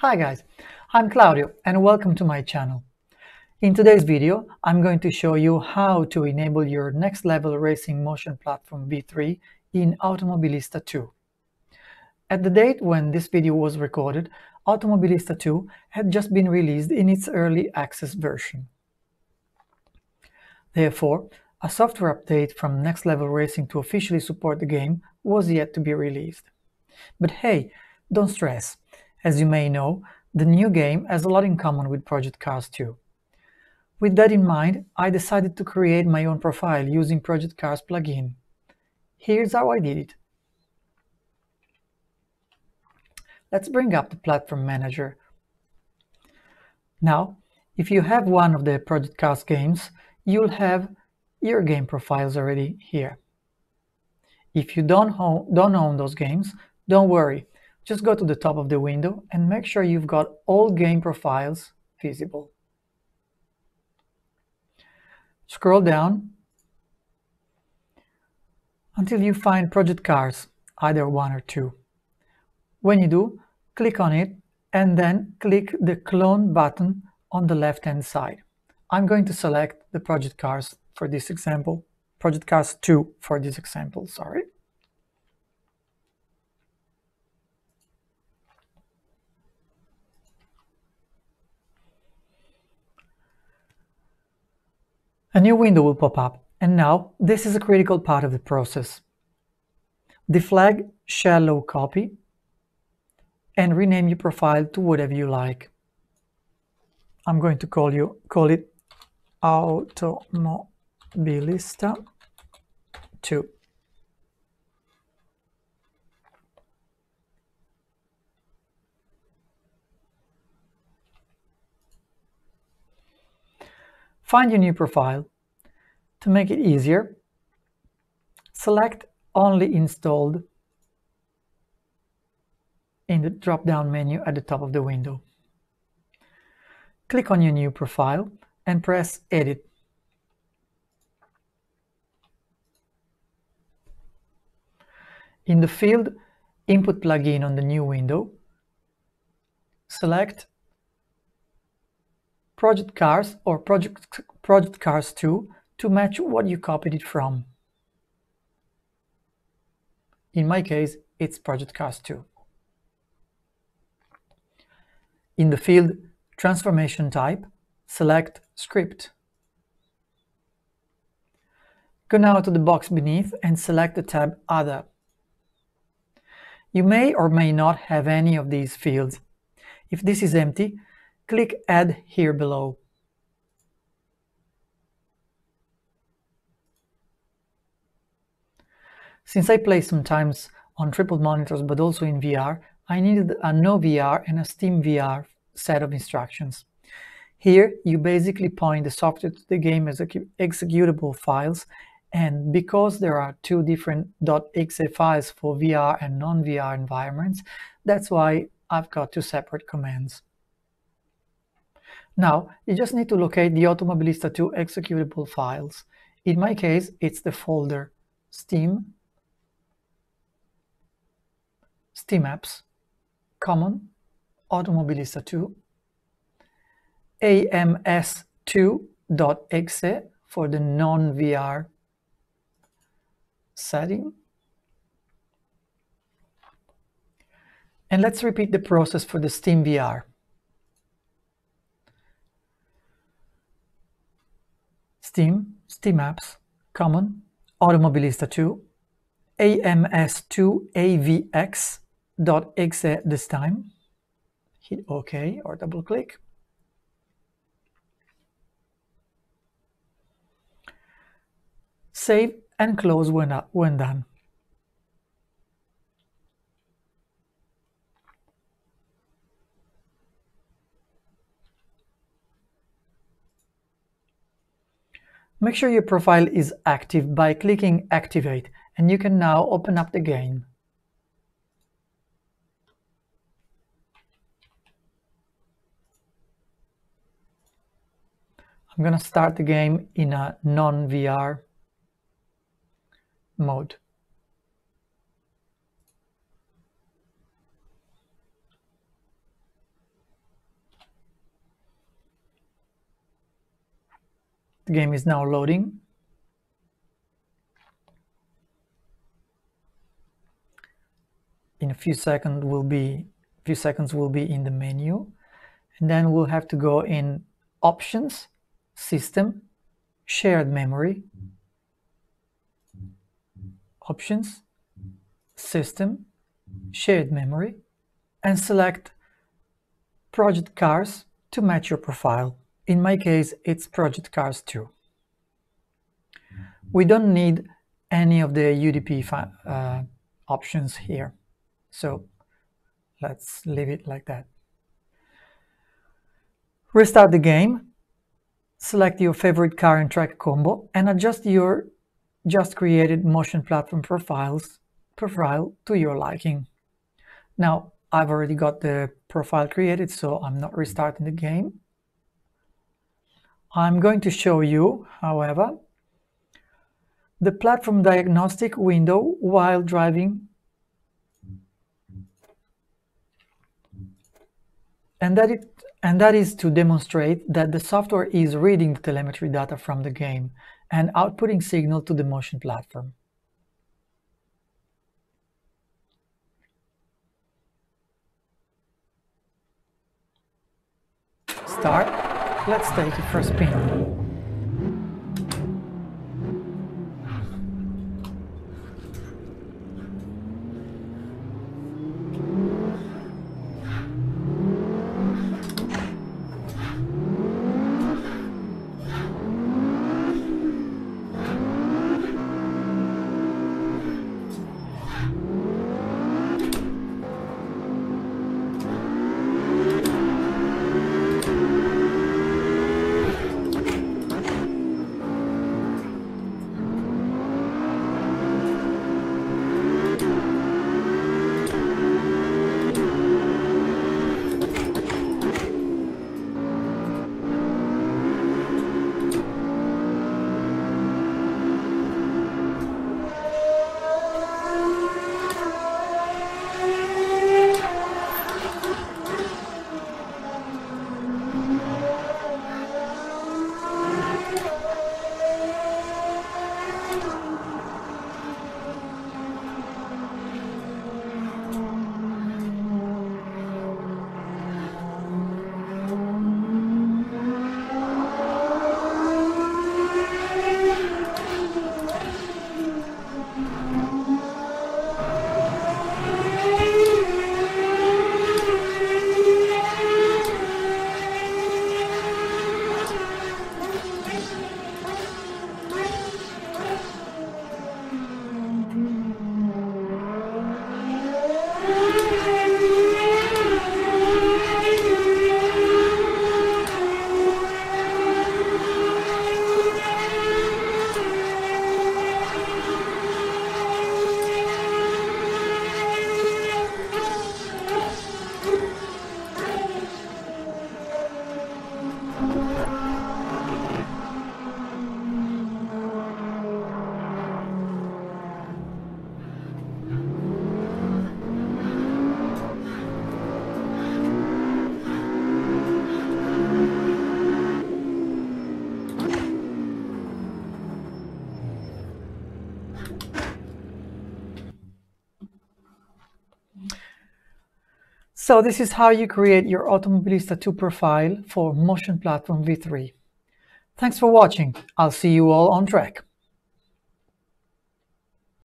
Hi guys, I'm Claudio and welcome to my channel. In today's video, I'm going to show you how to enable your next level racing motion platform V3 in Automobilista 2. At the date when this video was recorded, Automobilista 2 had just been released in its early access version. Therefore, a software update from Next Level Racing to officially support the game was yet to be released. But hey, don't stress. As you may know, the new game has a lot in common with Project Cars 2. With that in mind, I decided to create my own profile using Project Cars plugin. Here's how I did it. Let's bring up the platform manager. Now, if you have one of the Project Cars games, you'll have your game profiles already here. If you don't don't own those games, don't worry. Just go to the top of the window and make sure you've got all game profiles visible. Scroll down until you find Project Cars, either one or two. When you do, click on it and then click the clone button on the left hand side. I'm going to select the Project Cars for this example, Project Cars 2 for this example, sorry. A new window will pop up, and now this is a critical part of the process. Deflag shallow copy and rename your profile to whatever you like. I'm going to call you call it Automobilista 2. Find your new profile. To make it easier, select Only Installed in the drop-down menu at the top of the window. Click on your new profile and press Edit. In the field Input plugin on the new window, select Project Cars or Project, Project Cars 2 to match what you copied it from. In my case, it's Project Cars 2. In the field Transformation Type, select Script. Go now to the box beneath and select the tab Other. You may or may not have any of these fields. If this is empty, click Add here below. Since I play sometimes on triple monitors but also in VR, I needed a no VR and a Steam VR set of instructions. Here, you basically point the software to the game as executable files, and because there are two different .exe files for VR and non-VR environments, that's why I've got two separate commands. Now, you just need to locate the Automobilista 2 executable files. In my case, it's the folder Steam, Steam Apps, Common, Automobilista 2, ams2.exe for the non-VR setting. And let's repeat the process for the Steam VR. Steam, Steam Apps, Common, Automobilista 2, ams2avx.exe this time. Hit OK or double click. Save and close when, when done. Make sure your profile is active by clicking Activate and you can now open up the game. I'm going to start the game in a non-VR mode. The game is now loading. In a few seconds will be few seconds will be in the menu and then we'll have to go in options system shared memory options system shared memory and select project cars to match your profile in my case it's project cars 2 we don't need any of the UDP uh, options here so let's leave it like that restart the game select your favorite car and track combo and adjust your just created motion platform profiles profile to your liking. Now I've already got the profile created so I'm not restarting the game. I'm going to show you, however, the platform diagnostic window while driving and that it and that is to demonstrate that the software is reading the telemetry data from the game and outputting signal to the motion platform. Start. Let's take the first spin. So this is how you create your Automobilista 2 profile for Motion Platform V3. Thanks for watching. I'll see you all on track.